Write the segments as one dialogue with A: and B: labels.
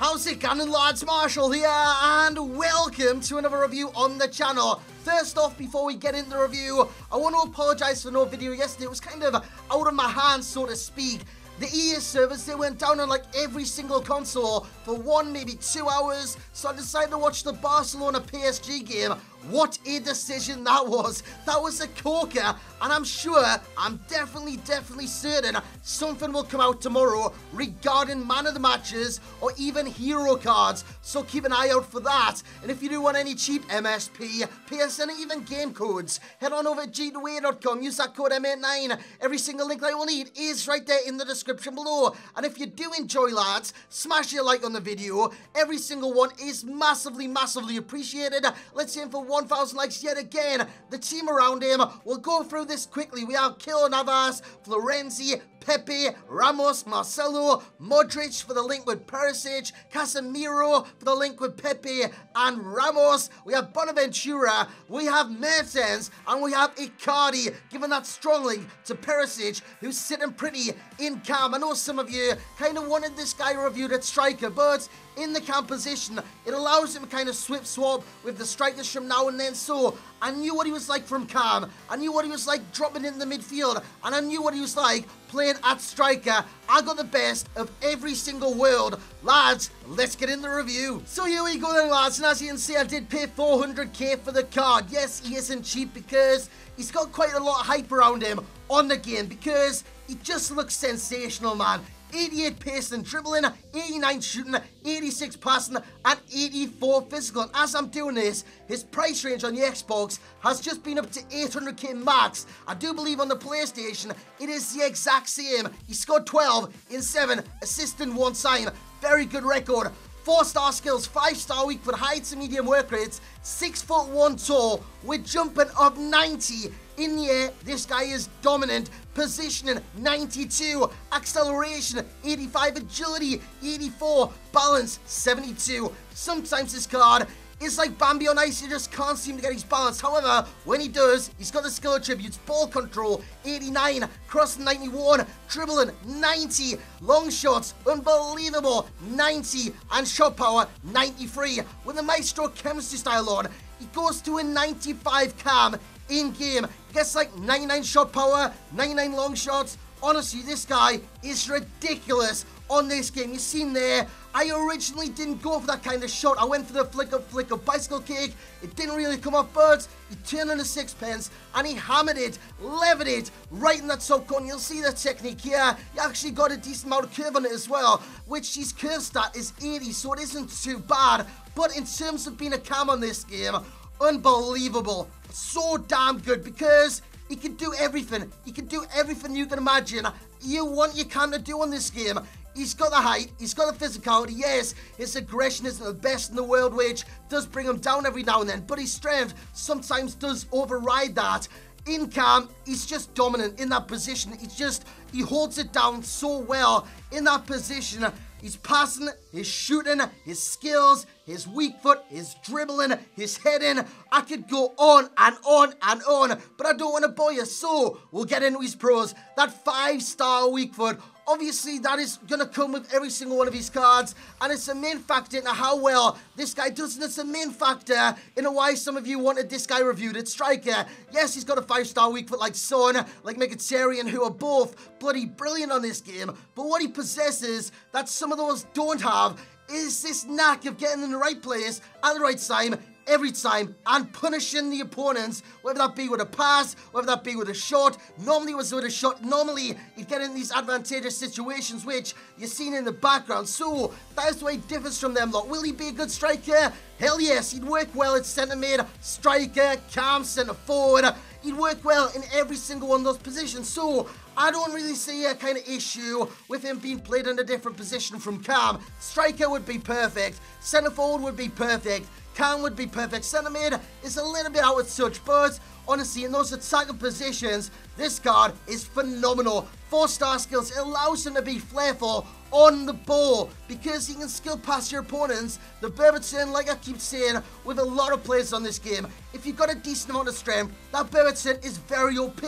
A: How's it going lads, Marshall here, and welcome to another review on the channel. First off, before we get into the review, I want to apologise for no video yesterday. It was kind of out of my hands, so to speak. The EA service, they went down on like every single console for one, maybe two hours. So I decided to watch the Barcelona PSG game what a decision that was. That was a corker, and I'm sure, I'm definitely, definitely certain something will come out tomorrow regarding man of the matches or even hero cards. So keep an eye out for that. And if you do want any cheap MSP, PSN, and even game codes, head on over to g2a.com, use that code M89. Every single link that you will need is right there in the description below. And if you do enjoy, lads, smash your like on the video. Every single one is massively, massively appreciated. Let's aim for 1,000 likes yet again. The team around him, we'll go through this quickly. We have Keylor Navas, Florenzi, Pepe, Ramos, Marcelo, Modric for the link with Perisic, Casemiro for the link with Pepe and Ramos. We have Bonaventura, we have Mertens, and we have Icardi, giving that strong link to Perisic, who's sitting pretty in cam. I know some of you kind of wanted this guy reviewed at striker, but in the cam position, it allows him kind of swip swap with the strikers from now and then. So I knew what he was like from cam. I knew what he was like dropping in the midfield. And I knew what he was like playing at striker. I got the best of every single world. Lads, let's get in the review. So here we go then, lads. And as you can see, I did pay 400k for the card. Yes, he isn't cheap because he's got quite a lot of hype around him on the game because he just looks sensational, man. 88 pace and dribbling, 89 shooting, 86 passing, and 84 physical. And as I'm doing this, his price range on the Xbox has just been up to 800k max. I do believe on the PlayStation, it is the exact same. He scored 12 in 7, assisting one time. Very good record. 4 star skills, 5 star weak for high to medium work rates, 6 foot 1 tall, with jumping of 90 in the air, this guy is dominant. Positioning 92, acceleration 85, agility 84, balance 72. Sometimes this card is like Bambi on ice, he just can't seem to get his balance. However, when he does, he's got the skill attributes, ball control, 89, cross 91, dribbling, 90, long shots, unbelievable, 90, and shot power, 93. With the Maestro chemistry style on, he goes to a 95 cam in game. Gets like 99 shot power, 99 long shots. Honestly, this guy is ridiculous on this game. You've seen there, I originally didn't go for that kind of shot. I went for the flick of flick of bicycle kick. It didn't really come off, but he turned on a sixpence and he hammered it, levered it right in that top corner. You'll see the technique here. He actually got a decent amount of curve on it as well, which his curve stat is 80, so it isn't too bad. But in terms of being a cam on this game, unbelievable. So damn good because he can do everything. He can do everything you can imagine. You want your cam to do on this game. He's got the height, he's got the physicality, yes, his aggression isn't the best in the world, which does bring him down every now and then, but his strength sometimes does override that. In cam, he's just dominant in that position. He's just, he holds it down so well in that position. He's passing, his shooting, his skills, his weak foot, his dribbling, his heading. I could go on and on and on, but I don't want to bore you, so we'll get into his pros. That five star weak foot Obviously, that is going to come with every single one of his cards, and it's a main factor into how well this guy does, and it's a main factor in why some of you wanted this guy reviewed at striker. Yes, he's got a five-star weak foot like Son, like Mkhitaryan, who are both bloody brilliant on this game, but what he possesses that some of those don't have is this knack of getting in the right place at the right time every time and punishing the opponents, whether that be with a pass, whether that be with a shot. Normally, it was with a shot. Normally, you'd get in these advantageous situations, which you're seeing in the background. So, that is the way he differs from them lot. Will he be a good striker? Hell yes, he'd work well at centre mid, striker, calm centre forward. He'd work well in every single one of those positions. So, I don't really see a kind of issue with him being played in a different position from Cam. Striker would be perfect. Centre forward would be perfect. Cam would be perfect. Centre mid is a little bit out of touch, but honestly, in those attacking positions, this card is phenomenal. Four star skills, it allows him to be flairful on the ball because he can skill past your opponents. The Burberton, like I keep saying, with a lot of players on this game, if you've got a decent amount of strength, that Burberton is very OP.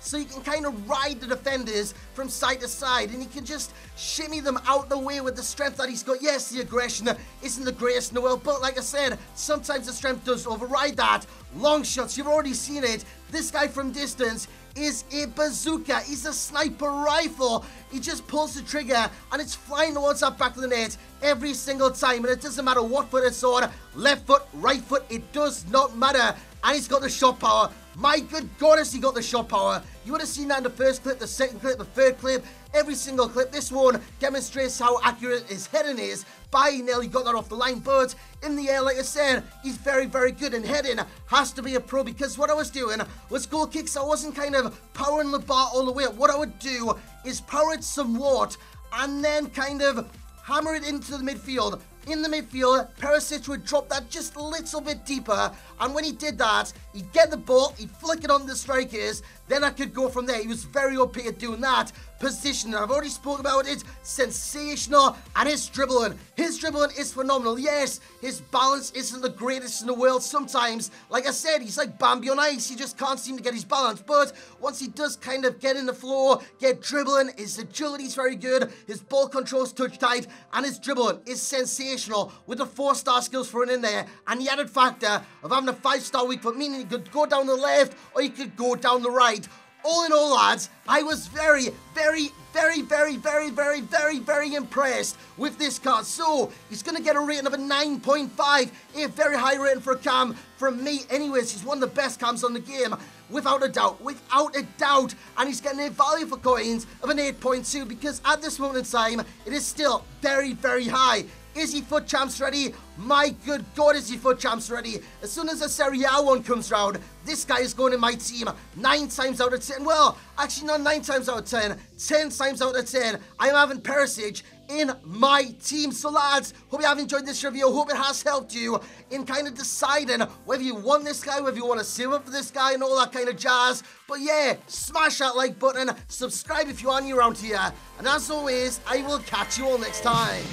A: So you can kind of ride the defenders from side to side and you can just shimmy them out the way with the strength that he's got. Yes, the aggression isn't the greatest in the world, but like I said, sometimes the strength does override that. Long shots, you've already seen it. This guy from distance is a bazooka. He's a sniper rifle. He just pulls the trigger and it's flying towards that back of the net every single time. And it doesn't matter what foot it's on, left foot, right foot, it does not matter. And he's got the shot power. My good goddess, he got the shot power. You would have seen that in the first clip, the second clip, the third clip, every single clip. This one demonstrates how accurate his heading is. By nearly got that off the line, but in the air, like I said, he's very, very good. in heading has to be a pro because what I was doing was goal kicks. I wasn't kind of powering the bar all the way up. What I would do is power it somewhat and then kind of hammer it into the midfield in the midfield, Perisic would drop that just a little bit deeper, and when he did that, he'd get the ball, he'd flick it on the strikers, then I could go from there. He was very OP at doing that. Position, I've already spoken about it, sensational, and his dribbling. His dribbling is phenomenal. Yes, his balance isn't the greatest in the world sometimes. Like I said, he's like Bambi on ice. He just can't seem to get his balance. But once he does kind of get in the floor, get dribbling, his agility is very good, his ball control is touch tight, and his dribbling is sensational with the four-star skills it in there, and the added factor of having a five-star weak foot, meaning you could go down the left or you could go down the right all in all, lads, I was very, very, very, very, very, very, very, very impressed with this card. So, he's going to get a rating of a 9.5, a very high rating for a cam from me. Anyways, he's one of the best cams on the game, without a doubt, without a doubt. And he's getting a value for coins of an 8.2 because at this moment in time, it is still very, very high. Is he FUT champs ready? My good God, is he FUT champs ready? As soon as the Serie A one comes round, this guy is going in my team 9 times out of 10. Well, actually not 9 times out of 10, 10 times out of 10. I am having Perisic in my team. So lads, hope you have enjoyed this review. Hope it has helped you in kind of deciding whether you want this guy, whether you want to save up for this guy and all that kind of jazz. But yeah, smash that like button, subscribe if you are new around here. And as always, I will catch you all next time.